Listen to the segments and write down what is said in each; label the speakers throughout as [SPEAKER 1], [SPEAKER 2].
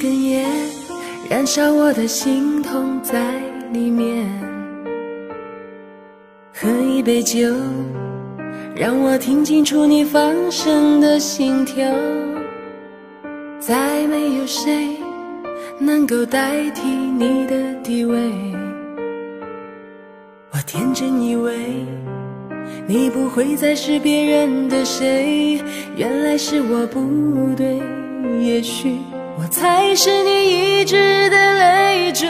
[SPEAKER 1] 一根烟，燃烧我的心痛在里面。喝一杯酒，让我听清楚你放声的心跳。再没有谁能够代替你的地位。我天真以为你不会再是别人的谁，原来是我不对，也许。我才是你一直的累赘，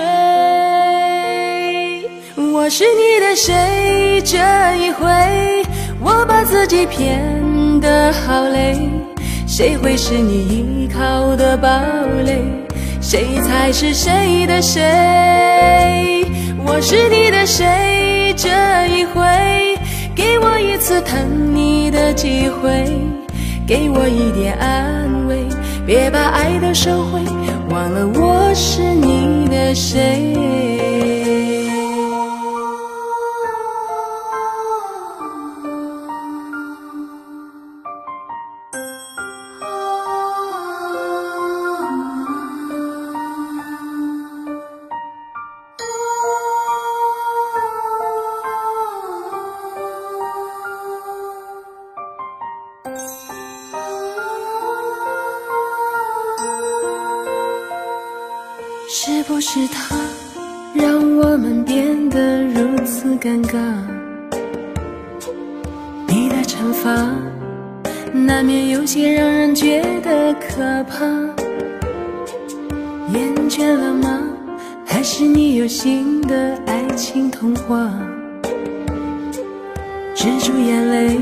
[SPEAKER 1] 我是你的谁？这一回我把自己骗得好累，谁会是你依靠的堡垒？谁才是谁的谁？我是你的谁？这一回给我一次疼你的机会，给我一点安。别把爱都收回，忘了我是你的谁。是他让我们变得如此尴尬？你的惩罚难免有些让人觉得可怕。厌倦了吗？还是你有新的爱情童话？止住眼泪，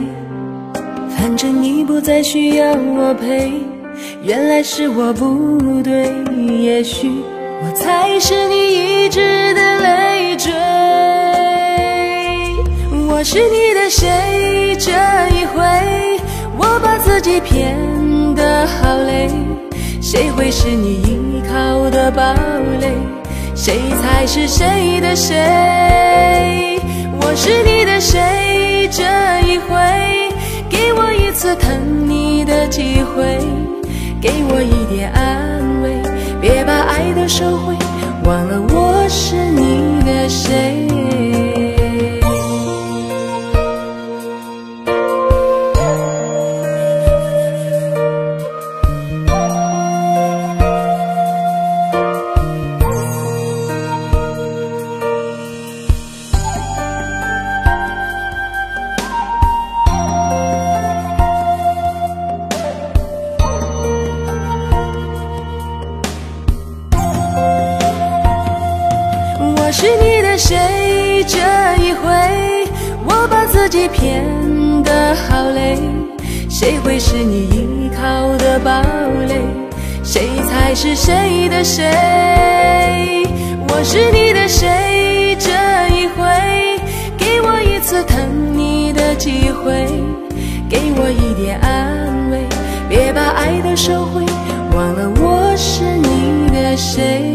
[SPEAKER 1] 反正你不再需要我陪。原来是我不对，也许。我才是你一直的累赘，我是你的谁？这一回我把自己骗得好累，谁会是你依靠的堡垒？谁才是谁的谁？我是你的谁？这一回给我一次疼你的机会，给我一点安慰。别把爱都收回，忘了我是你的谁。堡垒，谁会是你依靠的堡垒？谁才是谁的谁？我是你的谁？这一回给我一次疼你的机会，给我一点安慰，别把爱都收回，忘了我是你的谁。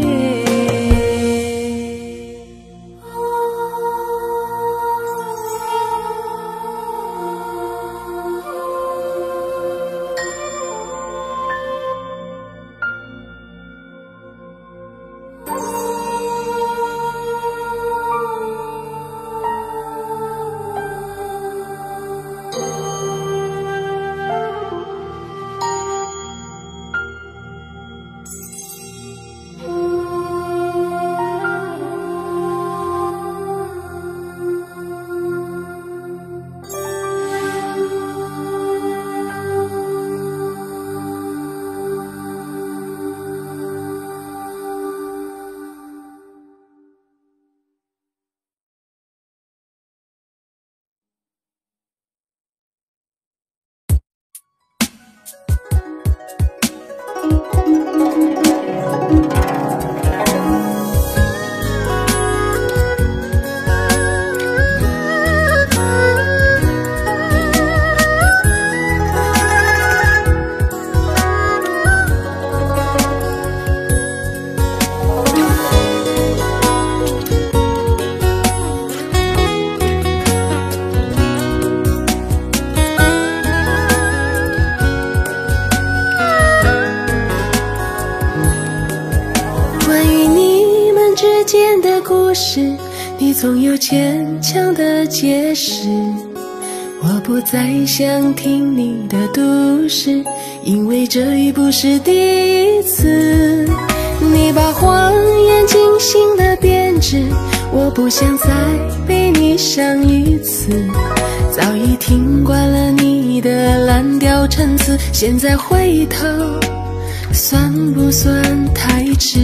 [SPEAKER 1] 再想听你的故事，因为这已不是第一次。你把谎言精心的编织，我不想再被你伤一次。早已听惯了你的滥调陈词，现在回头，算不算太迟？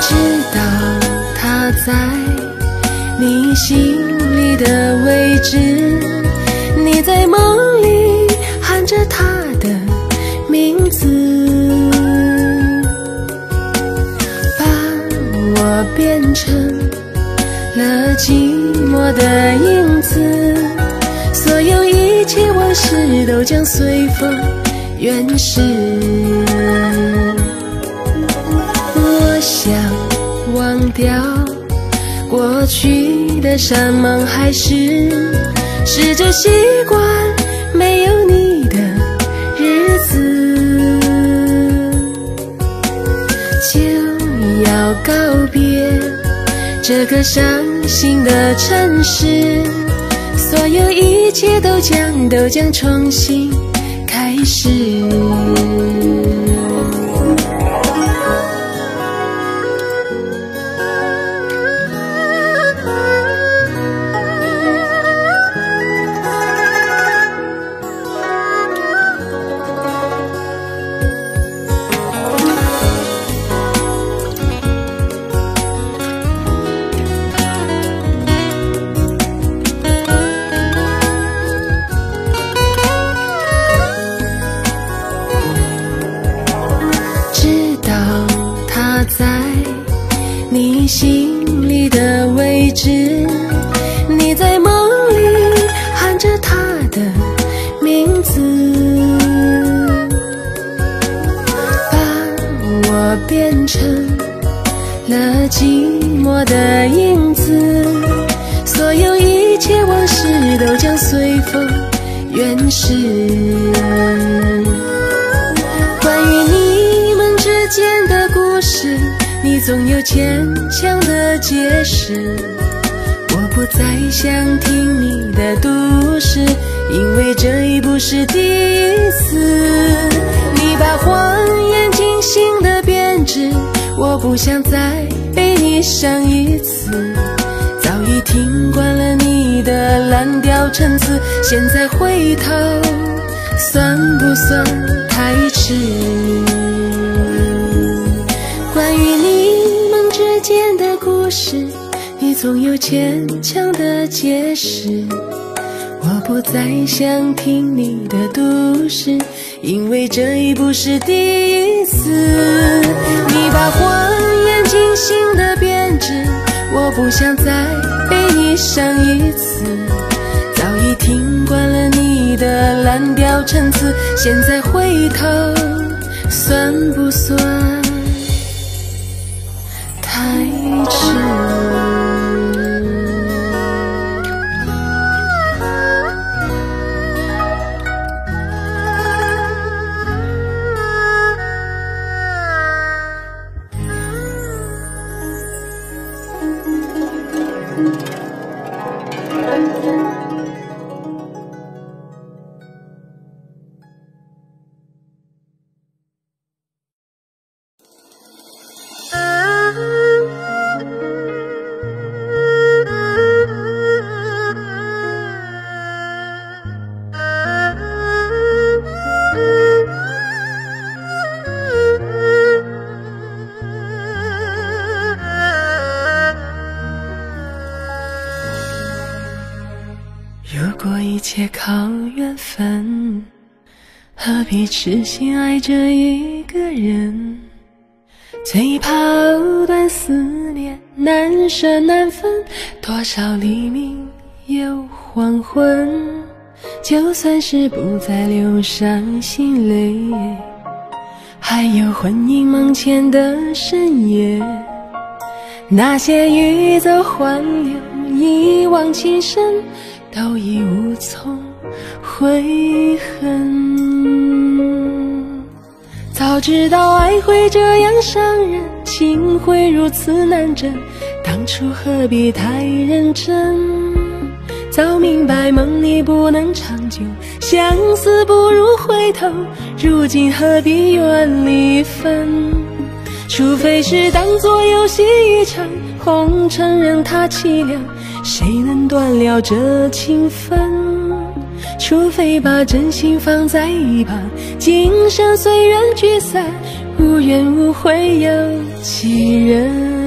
[SPEAKER 1] 知道他在你心的位置，你在梦里喊着他的名字，把我变成了寂寞的影子，所有一切往事都将随风远逝。我想忘掉过去的山盟海誓，试着习惯没有你的日子，就要告别这个伤心的城市，所有一切都将都将重新开始。总有坚强的解释。我不再想听你的故事，因为这已不是第一次。你把谎言精心的编织，我不想再被你伤一次。早已听惯了你的滥调陈词，现在回头，算不算太迟？故事，你总有牵强的解释。我不再想听你的故事，因为这已不是第一次。你把谎言精心的编织，我不想再被你伤一次。早已听惯了你的滥调陈词，现在回头，算不算一切靠缘分，何必痴心爱着一个人？最怕藕断丝连，难舍难分。多少黎明又黄昏，就算是不再流伤心泪，还有魂萦梦牵的深夜。那些欲走还留，一往情深，早已无从悔恨。早知道爱会这样伤人，情会如此难枕，当初何必太认真？早明白梦里不能长久，相思不如回头，如今何必怨离分？除非是当作游戏一场，红尘任它凄凉，谁能断了这情分？除非把真心放在一旁，今生虽然聚散，无怨无悔有几人？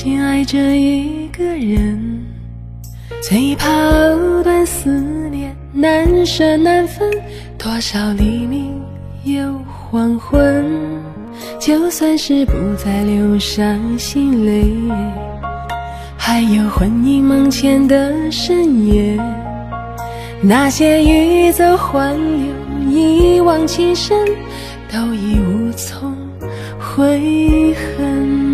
[SPEAKER 1] 心爱着一个人，最怕藕断丝连，难舍难分。多少黎明又黄昏，就算是不再流伤心泪，还有魂萦梦牵的深夜。那些欲走还留、一往情深，都已无从悔恨。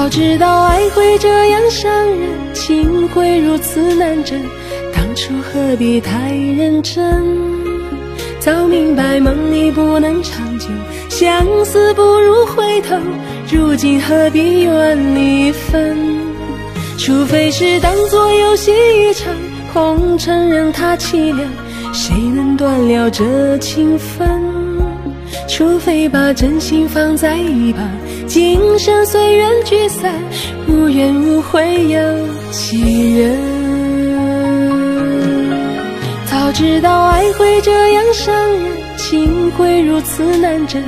[SPEAKER 1] 早知道爱会这样伤人，情会如此难枕，当初何必太认真？早明白梦里不能长久，相思不如回头，如今何必怨离分？除非是当作游戏一场，红尘任它凄凉，谁能断了这情分？除非把真心放在一旁。今生随缘聚散，无怨无悔有几人？早知道爱会这样伤人，情会如此难枕，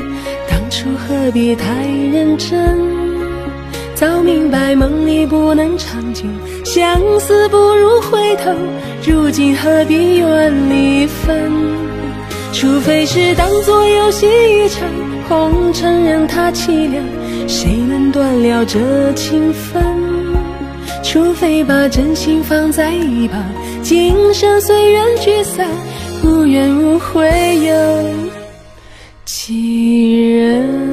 [SPEAKER 1] 当初何必太认真？早明白梦里不能长久，相思不如回头，如今何必怨离分？除非是当作游戏一场，红尘任它凄凉。谁能断了这情分？除非把真心放在一旁，今生随缘聚散，无怨无悔有几人？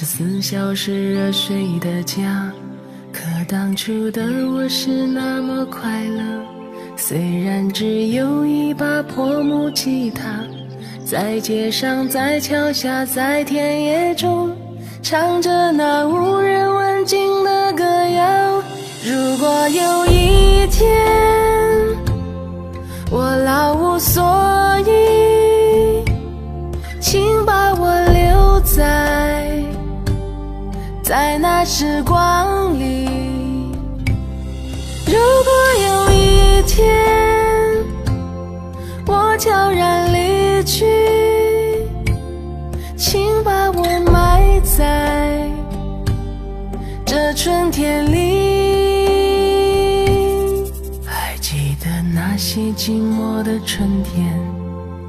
[SPEAKER 1] 十四小时热水的家，可当初的我是那么快乐。虽然只有一把破木吉他，在街上，在桥下，在田野中，唱着那无人问津的歌谣。如果有一天我老无所依，在那时光里如果有一天我悄然离去请把我埋在这春天里。还记得那些寂寞的春天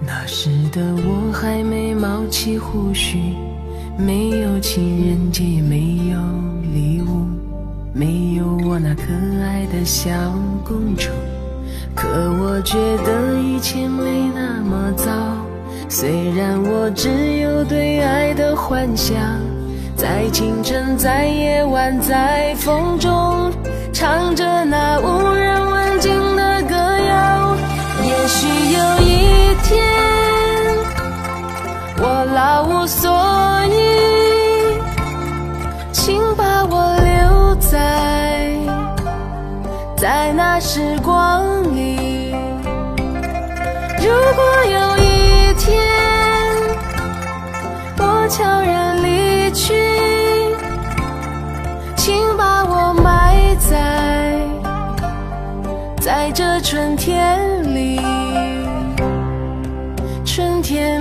[SPEAKER 1] 那时的我还没冒起胡须。没有情人节，也没有礼物，没有我那可爱的小公主。可我觉得一切没那么糟，虽然我只有对爱的幻想，在清晨，在夜晚，在风中，唱着那无人问津的歌谣。也许有一天，我老无所依，请把我留在，在那时光里。如果有一天我悄然离去，请把我埋在在这春天里，春天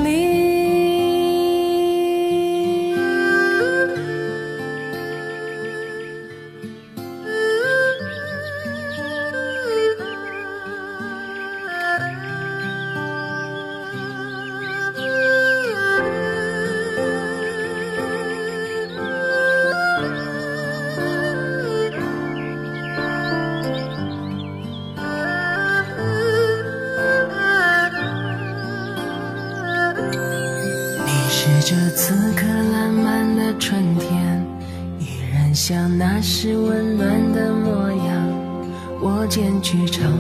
[SPEAKER 1] 那是温暖的模样。我剪去长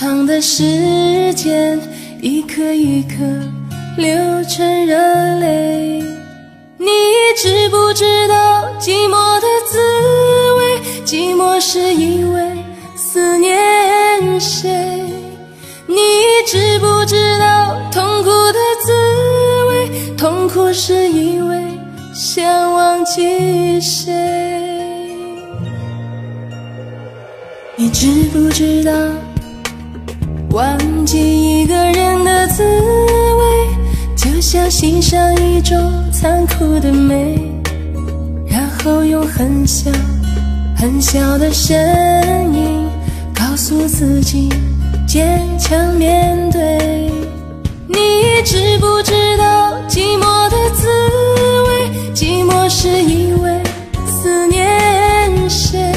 [SPEAKER 1] 长的时间，一颗一颗流成热泪。你知不知道寂寞的滋味？寂寞是因为思念谁？你知不知道痛苦的滋味？痛苦是因为想忘记谁。你知不知道，忘记一个人的滋味，就像欣赏一种残酷的美，然后用很小很小的声音告诉自己坚强面对。你知不知道寂寞的滋味？寂寞是因为思念谁？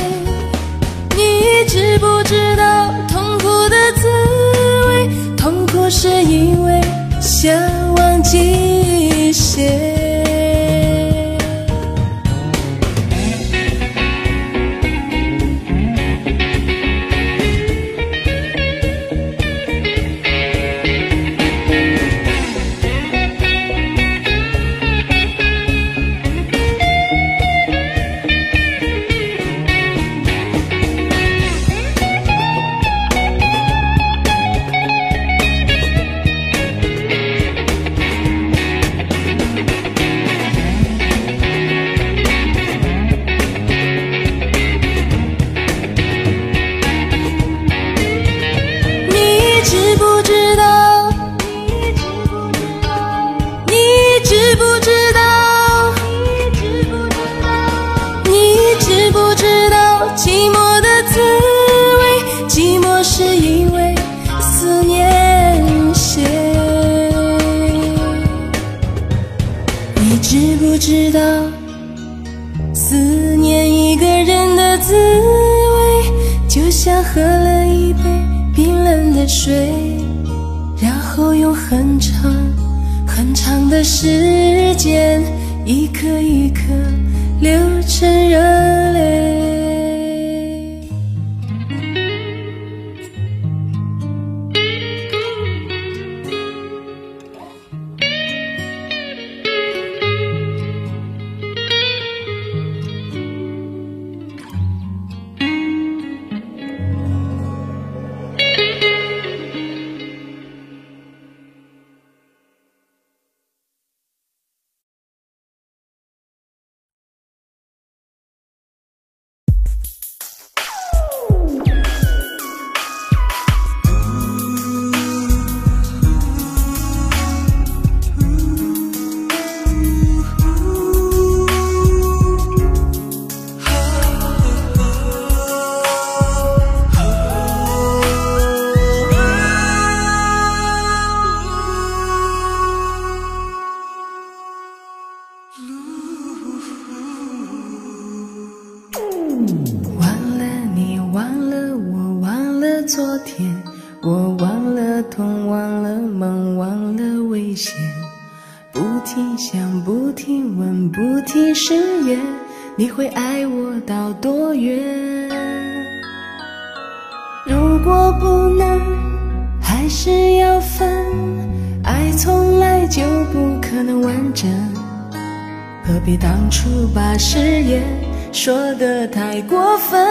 [SPEAKER 1] 说的太过分。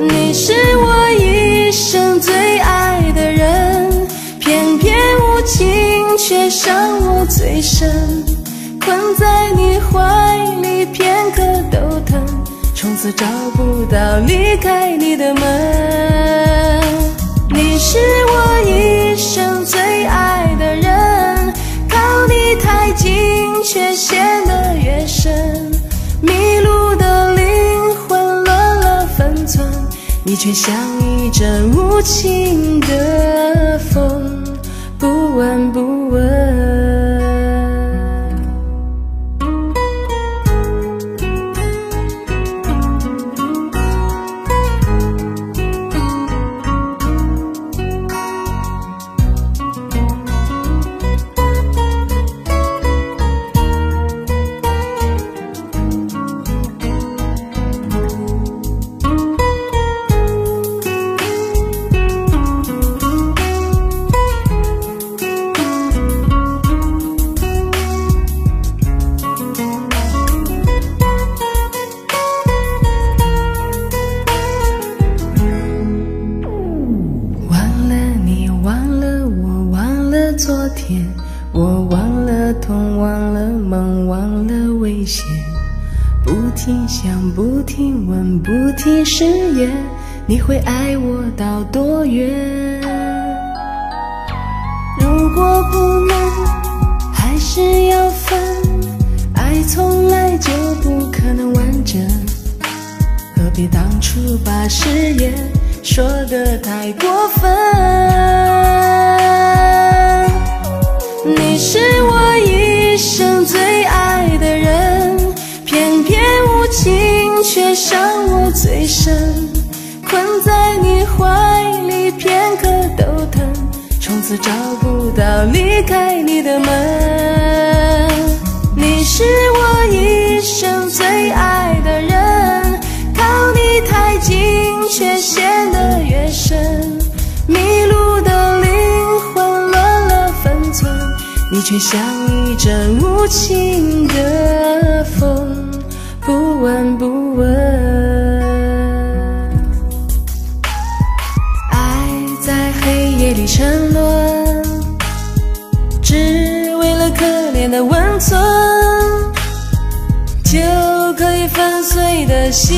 [SPEAKER 1] 你是我一生最爱
[SPEAKER 2] 的人偏偏无情却伤我最深困在你怀里片刻都疼从此找不到离开你的门。迷路的灵魂乱了分寸你却像一阵无情的风不闻不问。太过分？你是我一生最爱的人，偏偏无情却伤我最深。困在你怀里片刻都疼，从此找不到离开你的门。你是我一生最爱的人，却陷得越深，迷路的灵魂乱了分寸。你却像一阵无情的风，不闻不问。爱在黑夜里沉沦，只为了可怜的温存，就可以粉碎的心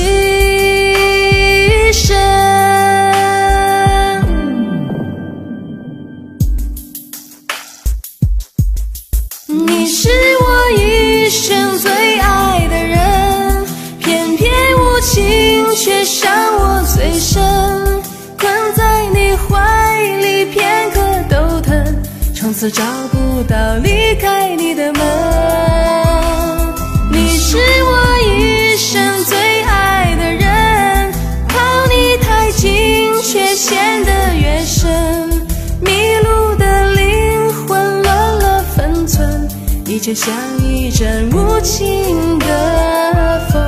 [SPEAKER 2] 此找不到离开你的门。你是我一生最爱的人，靠你太近却陷得越深，迷路的灵魂乱了分寸。你就像一阵无情的风，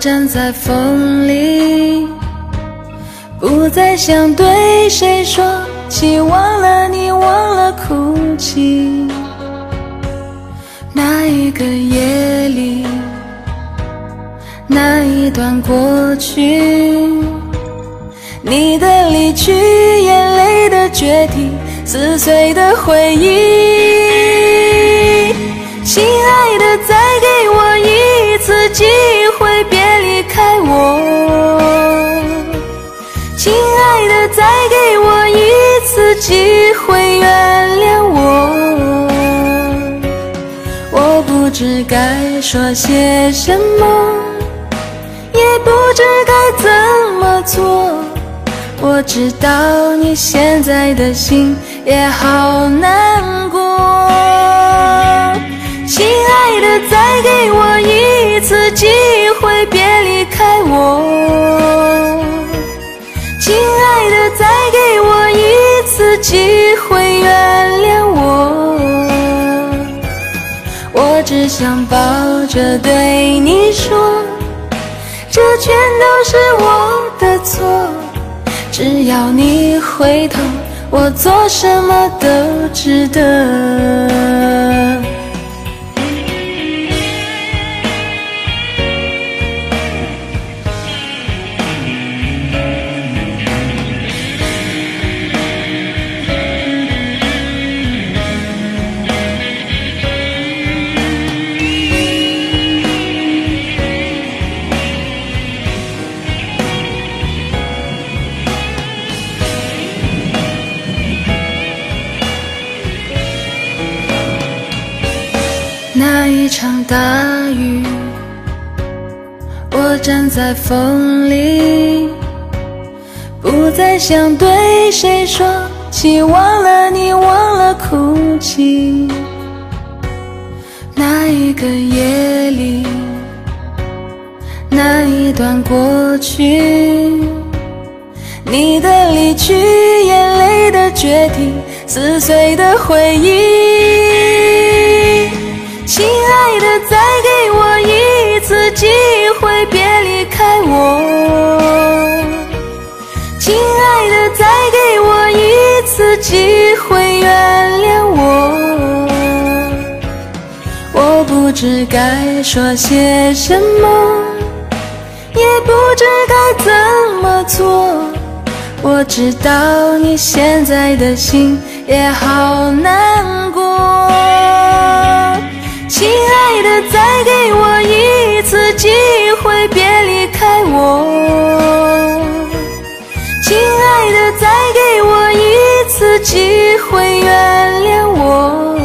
[SPEAKER 2] 站在风里，不再想对谁说起，忘了你，忘了哭泣。那一个夜里，那一段过去，你的离去，眼泪的决堤，撕碎的回忆。机会，原谅我。我不知该说些什么，也不知该怎么做。我知道你现在的心也好难过。亲爱的，再给我一次机会，别离开我。亲爱的，再给我一自己会，原谅我。我只想抱着对你说，这全都是我的错。只要你回头，我做什么都值得。
[SPEAKER 1] 大雨，我站在风里，不再想对谁说起，忘了你，忘了哭泣。那一个夜里，那一段过去，你的离去，眼泪的决定，撕碎的回忆。亲爱的，再给我一次机会，别离开我。亲爱的，再给我一次机会，原谅我。我不知该说些什么，也不知该怎么做。我知道你现在的心也好难过。亲爱的，再给我一次机会，别离开我。亲爱的，再给我一次机会，原谅我。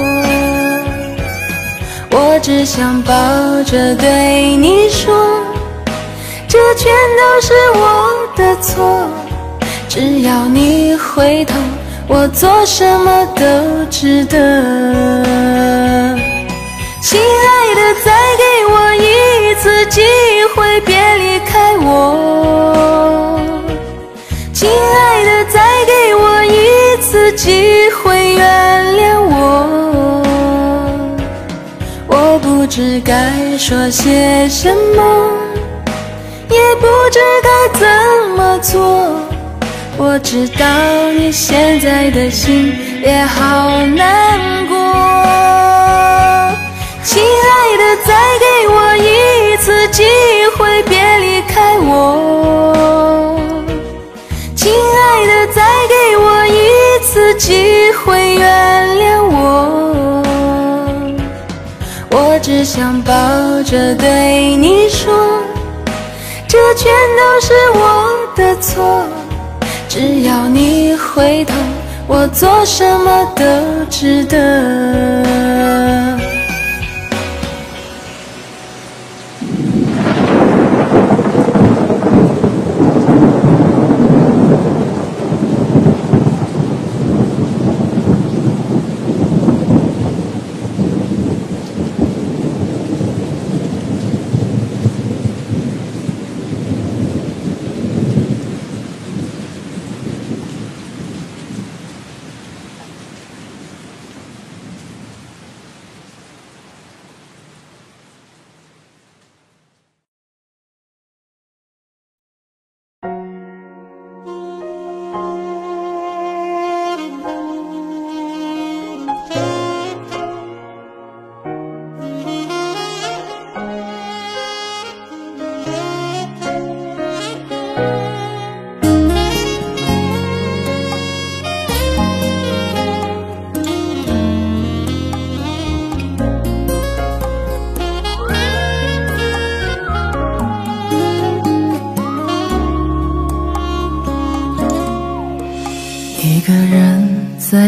[SPEAKER 1] 我只想抱着对你说，这全都是我的错。只要你回头，我做什么都值得。亲爱的，再给我一次机会，别离开我。亲爱的，再给我一次机会，原谅我。我不知该说些什么，也不知该怎么做。我知道你现在的心也好难过。亲爱的，再给我一次机会，别离开我。亲爱的，再给我一次机会，原谅我。我只想抱着对你说，这全都是我的错。只要你回头，我做什么都值得。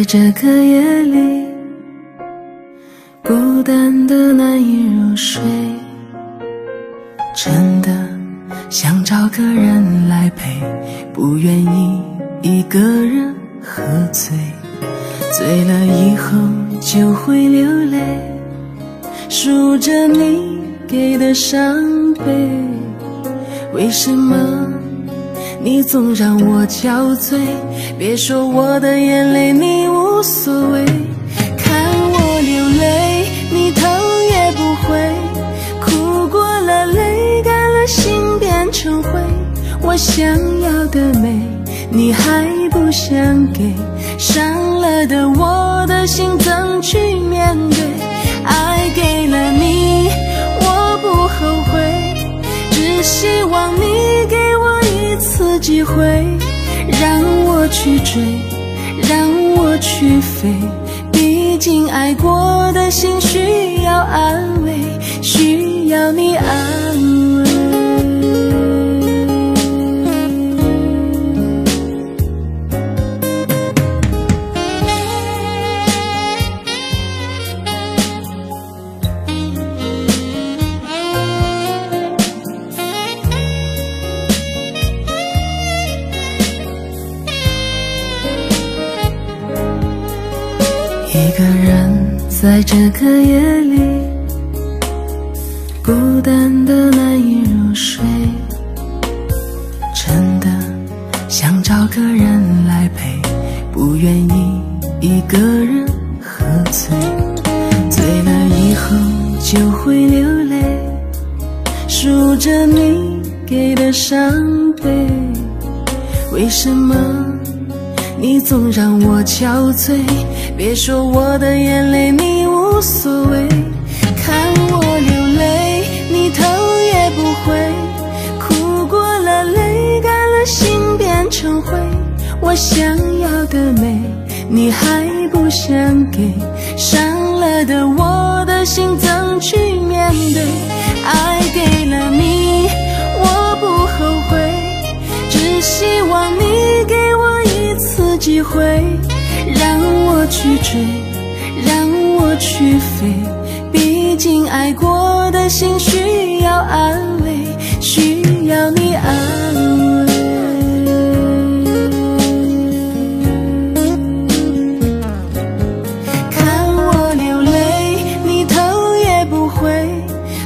[SPEAKER 1] 这个夜里，孤单的难以入睡，真的想找个人来陪，不愿意一个人喝醉，醉了以后就会流泪，数着你给的伤悲，为什么？总让我憔悴，别说我的眼泪你无所谓，看我流泪，你头也不回，哭过了，泪干了，心变成灰。我想要的美，你还不想给，伤了的我的心怎去面对？爱给了你，我不后悔，只希望你。机会，让我去追，让我去飞。毕竟爱过的心需要安慰，需要你安慰。这个夜里，孤单的难以入睡，真的想找个人来陪，不愿意一个人喝醉，醉了以后就会流泪，数着你给的伤悲，为什么你总让我憔悴？别说我的眼泪会。让我去追，让我去飞，毕竟爱过的心需要安慰，需要你安慰。看我流泪，你头也不回，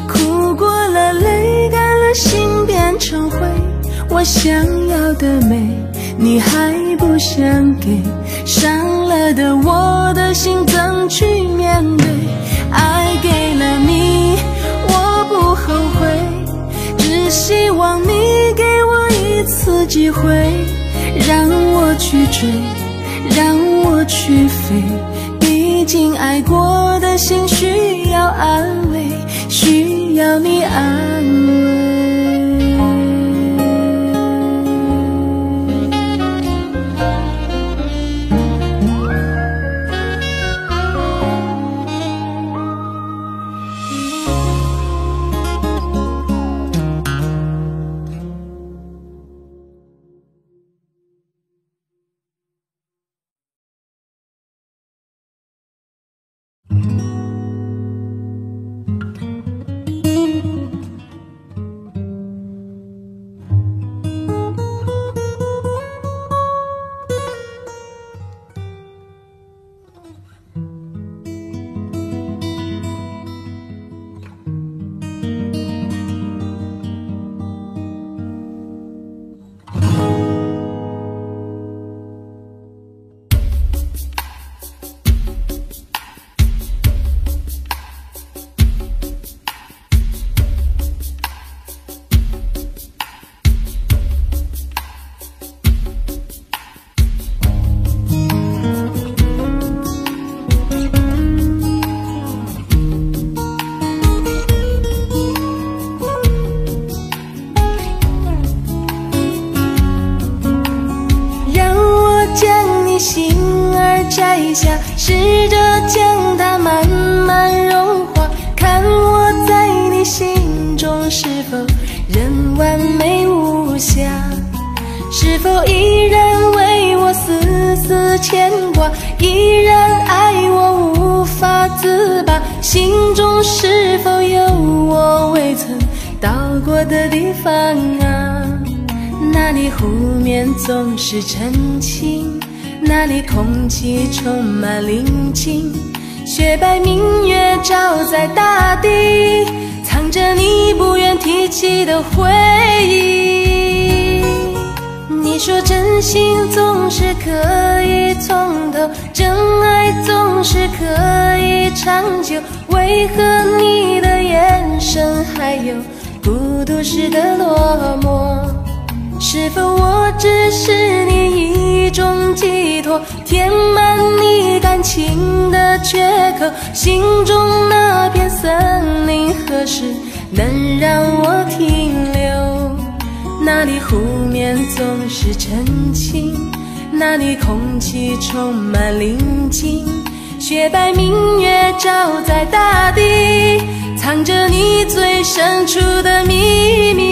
[SPEAKER 1] 哭过了泪干了，心变成灰。我想要的美，你还不想给。伤了的我的心怎去面对？爱给了你，我不后悔，只希望你给我一次机会，让我去追，让我去飞。毕竟爱过的心需要安慰，需要你安慰。心中是否有我未曾到过的地方啊？那里湖面总是澄清，那里空气充满宁静，雪白明月照在大地，藏着你不愿提起的回忆。你说真心总是可以从头，真爱总是可以长久，为何你的眼神还有孤独时的落寞？是否我只是你一种寄托，填满你感情的缺口？心中那片森林何时能让我停留？那里湖面总是澄清，那里空气充满宁静，雪白明月照在大地，藏着你最深处的秘密。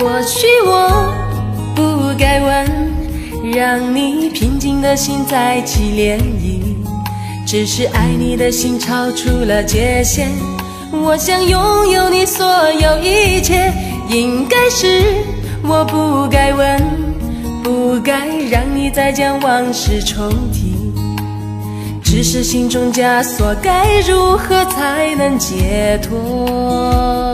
[SPEAKER 1] 或许我不该问，让你平静的心再起涟漪。只是爱你的心超出了界限，我想拥有你所有一切。应该是我不该问，不该让你再将往事重提。只是心中枷锁，该如何才能解脱？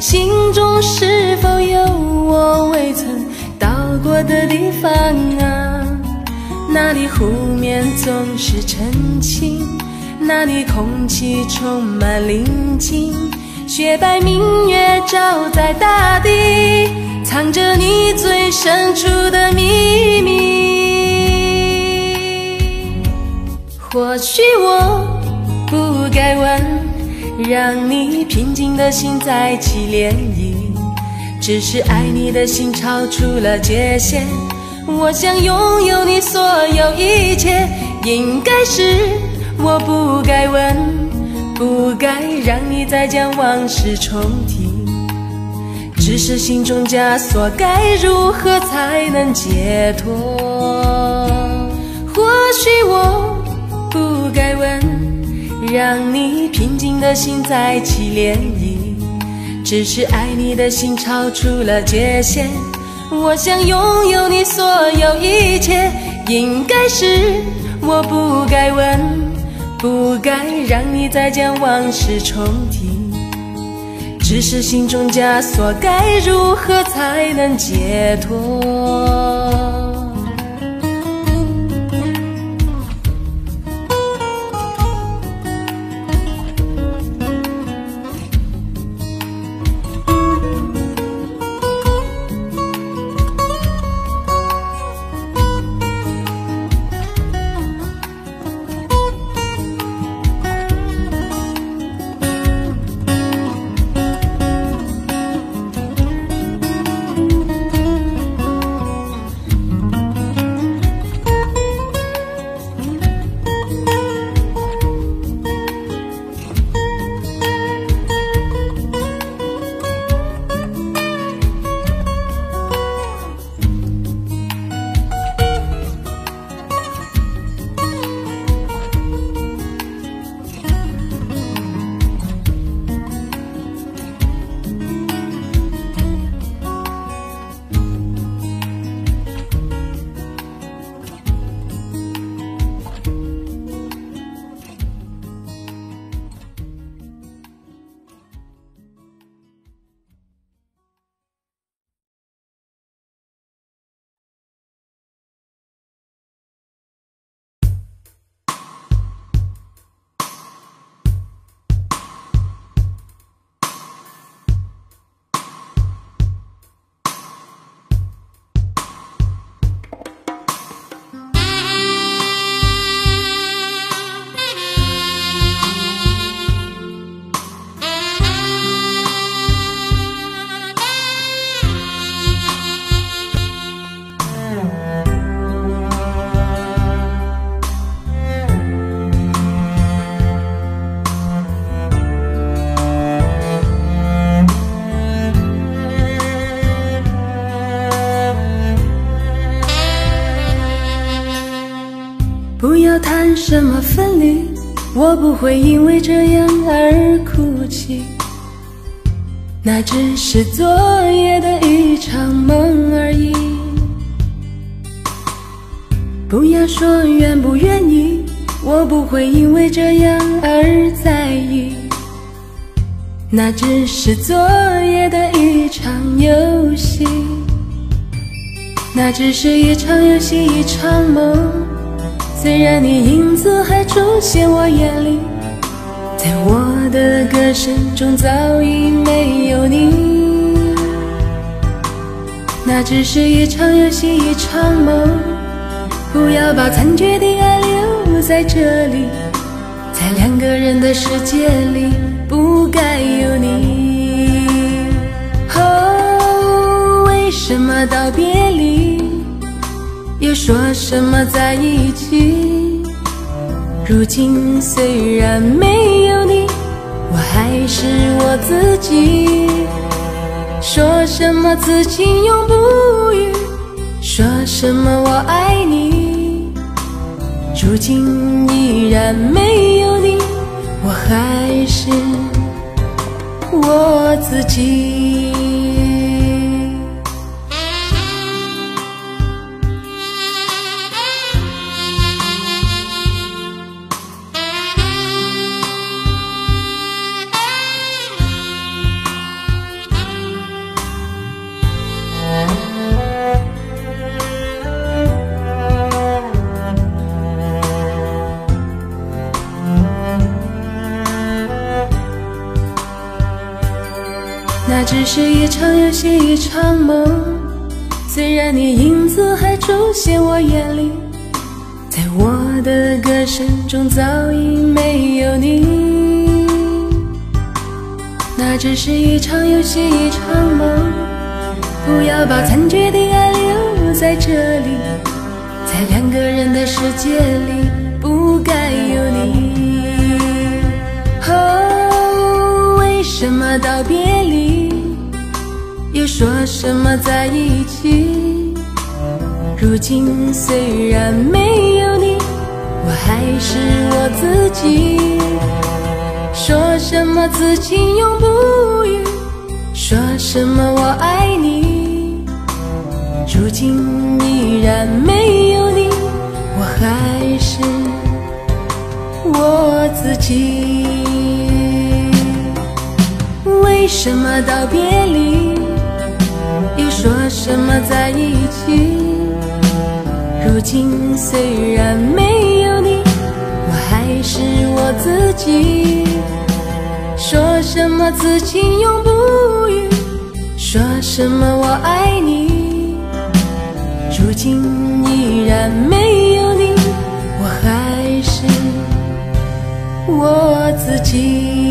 [SPEAKER 2] 心中是否有我未曾到过的地方啊？那里湖面总是澄清。那里空气充满宁静，雪白明月照在大地，藏着你最深处的秘密。或许我不该问，让你平静的心再起涟漪，只是爱你的心超出了界限。我想拥有你所有一切，应该是。我不该问，不该让你再将往事重提，只是心中枷锁，该如何才能解脱？或许我不该问，让你平静的心再起涟漪，只是爱你的心超出了界限。我想拥有你所有一切，应该是我不该问。不该让你再将往事重提，只是心中枷锁，该如何才能解脱？分离？我不会因为这样而哭泣。那只是昨夜的一场梦而已。不要说愿不愿意，我不会因为这样而在意。那只是昨夜的一场游戏。那只是一场游戏，一场梦。虽然你影子还出现我眼里，
[SPEAKER 1] 在我的歌声中早已没有你。那只是一场游戏，一场梦。不要把残缺的爱留在这里，在两个人的世界里，不该有你。哦，为什么道别离，又说什么在一起？如今虽然没有你，我还是我自己。说什么此情永不渝，说什么我爱你。如今依然没有你，我还是我自己。只是一场游戏，一场梦。虽然你影子还出现我眼里，在我的歌声中早已没有你。那只是一场游戏，一场梦。不要把残缺的爱留在这里，在两个人的世界里，不该有你。哦，为什么道别离？又说什么在一起？如今虽然没有你，我还是我自己。说什么此情永不渝，说什么我爱你。如今依然没有你，我还是我自己。为什么道别离？说什么在一起？如今虽然没有你我还是我自己。说什么此情永不渝说什么我爱你。如今依然没有你我还是我自己。